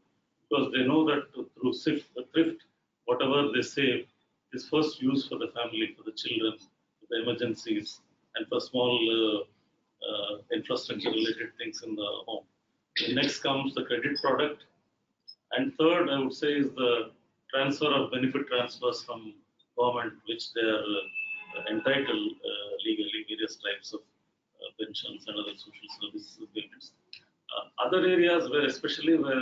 because they know that through thrift, whatever they save is first used for the family, for the children, for the emergencies, and for small uh, uh, infrastructure related things in the home. And next comes the credit product. And third, I would say, is the transfer of benefit transfers from government, which they are uh, entitled uh, legally, various types of uh, pensions and other social service payments. Uh, other areas where, especially where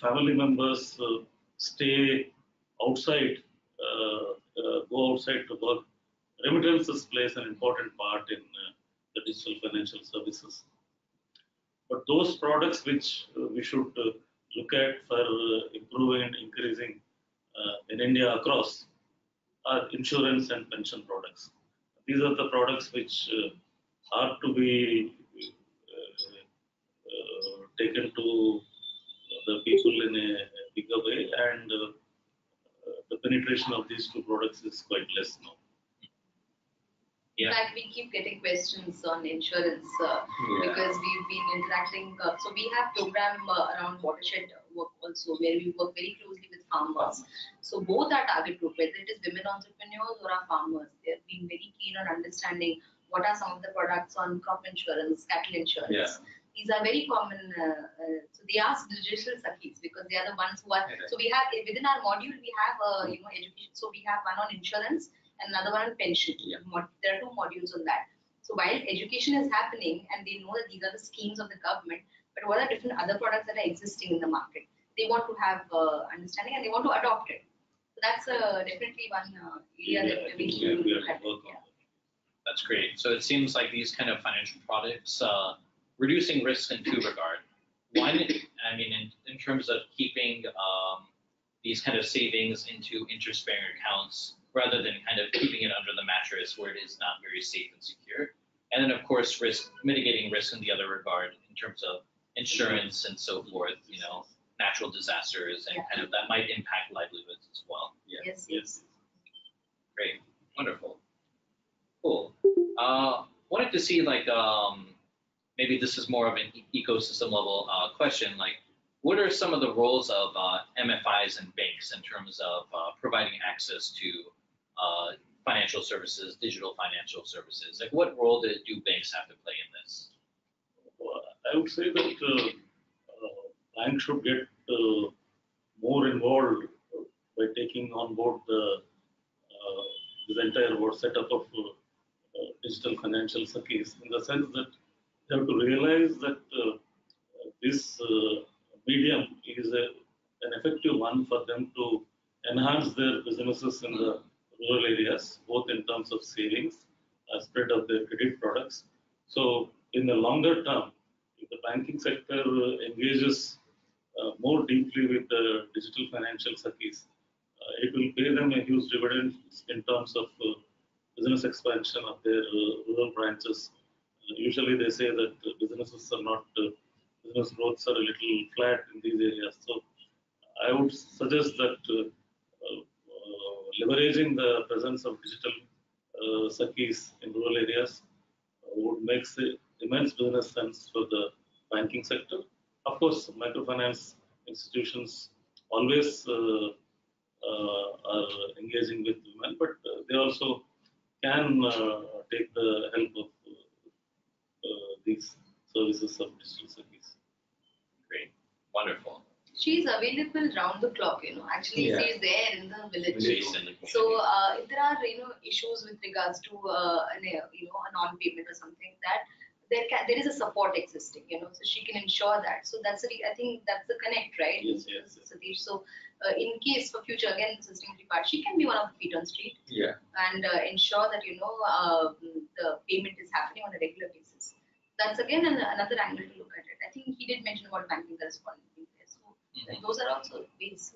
family members uh, stay outside, uh, uh, go outside to work, remittances plays an important part in uh, the digital financial services. But those products which uh, we should uh, look at for uh, improving and increasing uh, in India across are insurance and pension products. These are the products which uh, are to be uh, uh, taken to the people in a bigger way, and uh, uh, the penetration of these two products is quite less now. In fact, we keep getting questions on insurance uh, because we've been interacting. Uh, so we have program uh, around watershed work also, where we work very closely with farmers. So both our target group, whether it is women entrepreneurs or our farmers, they have been very keen on understanding what are some of the products on crop insurance, cattle insurance. Yeah. These are very common. Uh, uh, so they ask digital sakhis because they are the ones who are. Right. So we have within our module we have uh, you know education. So we have one on insurance and another one on pension. Yeah. There are two modules on that. So while education is happening and they know that these are the schemes of the government, but what are different other products that are existing in the market? They want to have uh, understanding and they want to adopt it. So that's uh, definitely one uh, area that we Yeah, need we to are look at. Yeah. That's great. So it seems like these kind of financial products, uh, reducing risk in two regard. One, I mean, in, in terms of keeping um, these kind of savings into interest-bearing accounts rather than kind of keeping it under the mattress where it is not very safe and secure. And then, of course, risk mitigating risk in the other regard in terms of insurance and so forth, you know, natural disasters and Yeah. kind of that might impact livelihoods as well. Yes, Yes. Great, wonderful, cool. Uh, wanted to see like um, maybe this is more of an ecosystem level uh, question. Like, what are some of the roles of uh, MFIs and banks in terms of uh, providing access to uh, financial services, digital financial services? Like, what role do, do banks have to play in this? I would say that uh, uh, banks should get more involved by taking on board the this entire world setup of digital financial Sakhis in the sense that they have to realize that uh, this uh, medium is a, an effective one for them to enhance their businesses in the rural areas, both in terms of savings, uh, spread of their credit products. So in the longer term, if the banking sector engages uh, more deeply with the digital financial Sakhis, uh, it will pay them a huge dividends in terms of uh, business expansion of their rural branches. Usually they say that businesses are not, uh, business growths are a little flat in these areas. So I would suggest that uh, uh, leveraging the presence of digital uh, in rural areas would make immense business sense for the banking sector. Of course, microfinance institutions always uh, uh, are engaging with women, but they also can uh, take the help of these services of digital Sakhis. Great, wonderful. She's available round the clock, you know, actually Yeah. she's there in the village. Based in the So uh, if there are you know issues with regards to uh, an, uh, you know a non-payment or something that there can there is a support existing, you know, so she can ensure that. So that's the I think that's the connect, right? Yes, yes, yes. Satish. So uh, in case for future again sustainability part, she can be one of the feet on street Yeah. and uh, ensure that you know uh, the payment is happening on a regular basis. That's again an, another angle to look at it. I think he did mention about banking correspondent so Mhm. those are also ways.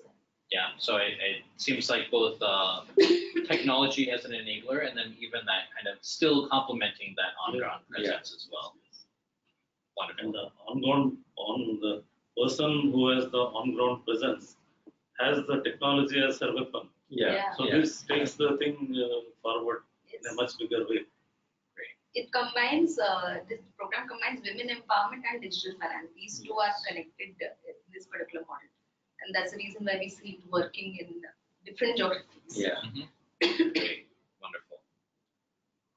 Yeah, so it, it seems like both uh, technology as an enabler and then even that kind of still complementing that on-ground Yeah. presence as well. And Wonderful. the on-ground, on the person who has the on-ground presence has the technology as a weapon. Yeah. Yeah. So Yeah. this takes the thing uh, forward in a much bigger way. it combines uh, this program combines women empowerment and digital finance. These two are connected uh, in this particular model, and that's the reason why we see it working in different geographies. Yeah. Great, wonderful.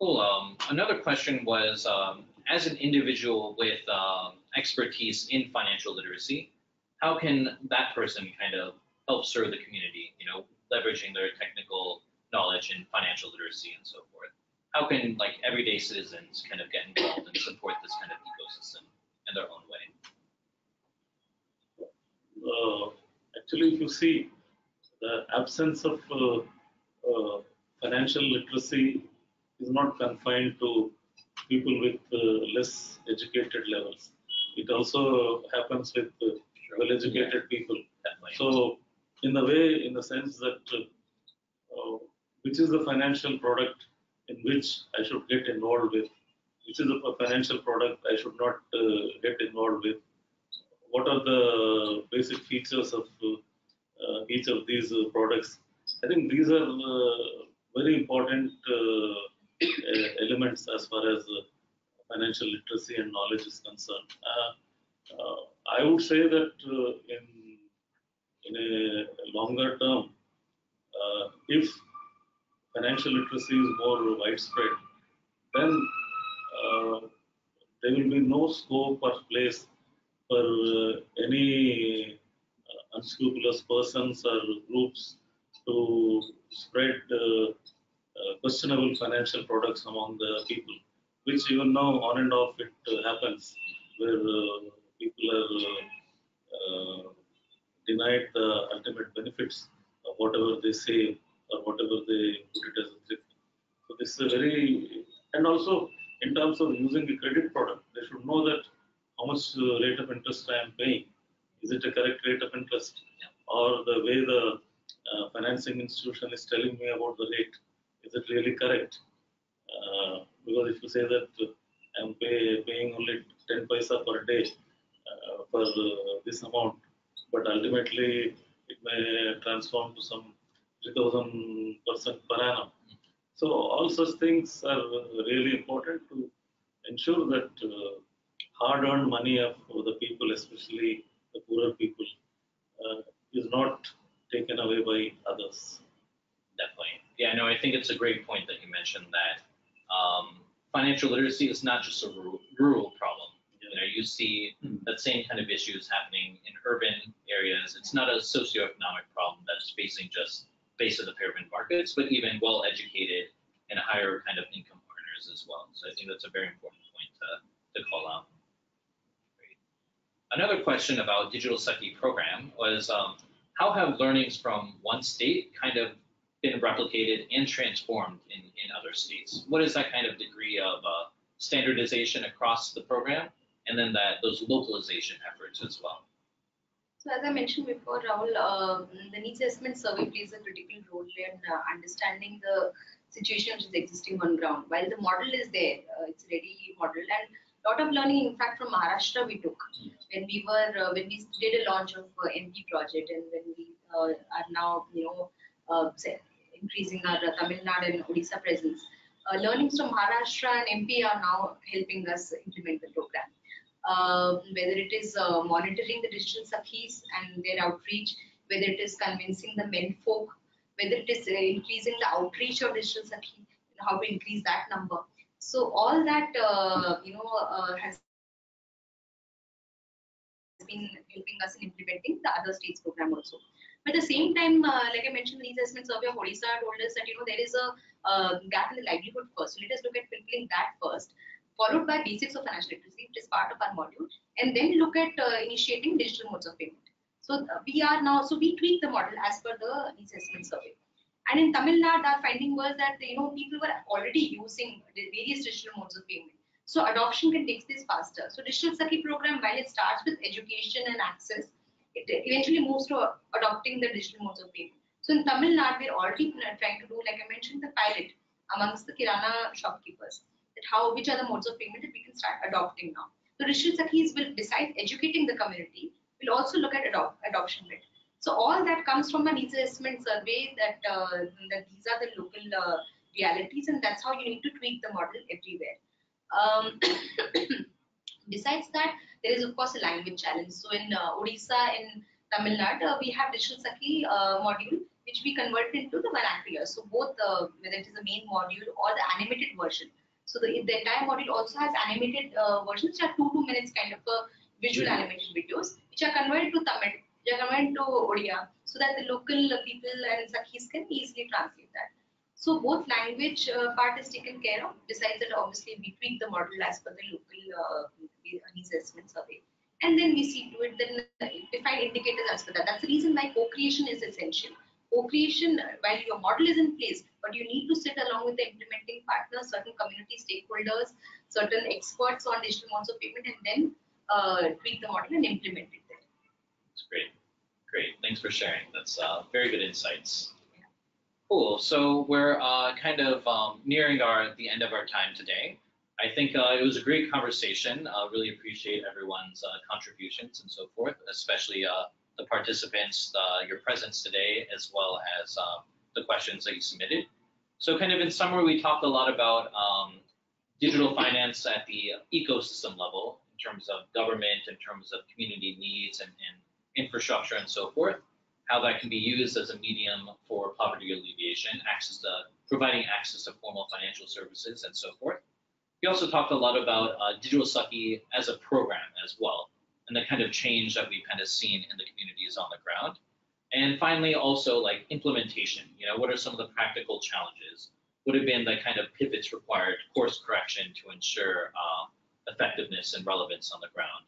Cool. Um, another question was, um, as an individual with um, expertise in financial literacy, how can that person kind of help serve the community? You know, leveraging their technical knowledge in financial literacy and so forth. How can like everyday citizens kind of get involved and support this kind of ecosystem in their own way? uh, actually, if you see the absence of uh, uh, financial literacy is not confined to people with uh, less educated levels. It also happens with uh, well-educated people. So, in the way, in the sense that which is the financial product in which I should get involved with, which is a financial product I should not uh, get involved with, what are the basic features of uh, each of these uh, products. I think these are uh, very important elements as far as financial literacy and knowledge is concerned. I would say that in in a longer term, if financial literacy is more widespread, then uh, there will be no scope or place for uh, any uh, unscrupulous persons or groups to spread uh, questionable financial products among the people, which even now on and off it happens, where people are denied the ultimate benefits of whatever they say or whatever they put it as a thrift. So this is a very, and also in terms of using a credit product, they should know that how much uh, rate of interest I am paying. Is it a correct rate of interest? Or the way the uh, financing institution is telling me about the rate, is it really correct? Uh, because if you say that I'm pay, paying only 10 paisa per day uh, for uh, this amount, but ultimately it may transform to some 3000 percent per annum. So all such things are really important to ensure that uh, hard-earned money of the people, especially the poorer people, uh, is not taken away by others. Definitely. Yeah, no, I think it's a great point that you mentioned that um, financial literacy is not just a rural, rural problem. You know, you see Hmm. that same kind of issues happening in urban areas. It's not a socioeconomic problem that's facing just base of the pyramid markets, but even well-educated and higher kind of income earners as well. So I think that's a very important point to, to call out. Great. Question about Digital Sakhi program was um, how have learnings from one state kind of been replicated and transformed in, in other states? What is that kind of degree of uh, standardization across the program? And then that those localization efforts as well. So as I mentioned before, Rahul, uh, the needs assessment survey plays a critical role in uh, understanding the situation which is existing on ground. While the model is there, uh, it's ready model, and lot of learning, in fact, from Maharashtra we took when we were uh, when we did a launch of uh, MP project, and when we uh, are now you know uh, increasing our uh, Tamil Nadu and Odisha presence. Uh, learnings from Maharashtra and MP are now helping us implement the program uh, whether it is monitoring the digital sakhis and their outreach, whether it is convincing the men folk, whether it is increasing the outreach of digital sakhi, how to increase that number. So all that you know has been helping us in implementing the other states program also. But at the same time, uh, like I mentioned, the assessment survey of Odisha told us that you know there is a uh, gap in the livelihood first. So let us look at fulfilling that first followed by basics of financial literacy, which is part of our module, and then look at uh, initiating digital modes of payment. So uh, we are now, so we tweak the model as per the assessment survey. And in Tamil Nadu, our finding was that you know people were already using various digital modes of payment. So adoption can take place faster. So digital Sakhi program, while it starts with education and access, it eventually moves to adopting the digital modes of payment. So in Tamil Nadu, we're already trying to do, like I mentioned, the pilot amongst the Kirana shopkeepers that how which are the modes of payment that we can start adopting now. So digital Sakhis will besides educating the community, will also look at adopt, adoption rate. So all that comes from a needs assessment survey that, uh, that these are the local uh, realities and that's how you need to tweak the model everywhere. Um, besides that, there is of course a language challenge. So in uh, Odisha in Tamil Nadu, uh, we have digital Sakhi uh, module which we converted into the vernacular. So both uh, whether it is the main module or the animated version. So the, the entire module also has animated uh, versions which are two two minutes kind of a visual animated videos which are converted to Tamil, which are converted to Odia so that the local people and Sakhis can easily translate that. So both language uh, part is taken care of. Besides that, obviously we tweak the model as per the local uh, assessment survey. And then we see to it, then define indicators as per that. That's the reason why co-creation is essential. Co-creation, while your model is in place, but you need to sit along with the implementing partners, certain community stakeholders, certain experts on digital modes of payment, and then uh, tweak the model and implement it there. That's great. Great. Thanks for sharing. That's uh, very good insights. Cool. So we're uh, kind of um, nearing our the end of our time today. I think uh, it was a great conversation. Uh, really appreciate everyone's uh, contributions and so forth, especially uh, the participants, uh, your presence today, as well as um, the questions that you submitted. So kind of in summary, we talked a lot about um, digital finance at the ecosystem level in terms of government, in terms of community needs and, and infrastructure and so forth, how that can be used as a medium for poverty alleviation, access to providing access to formal financial services and so forth. We also talked a lot about uh, digital Sakhi as a program as well, and the kind of change that we've kind of seen in the communities on the ground. And finally, also like implementation. You know, what are some of the practical challenges? What have been the kind of pivots required, course correction to ensure uh, effectiveness and relevance on the ground?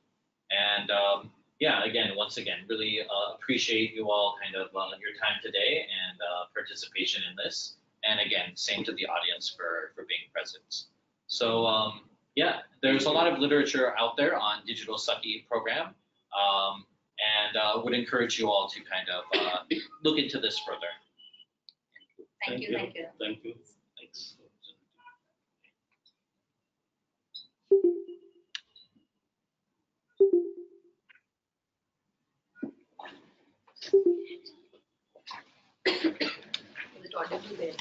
And um, yeah, again, once again, really uh, appreciate you all kind of uh, your time today and uh, participation in this. And again, same to the audience for for being present. So um, yeah, there's a lot of literature out there on digital Sakhi program. Um, and uh, would encourage you all to kind of uh, look into this further. Thank, you, thank you. Thank you. Is it audible there?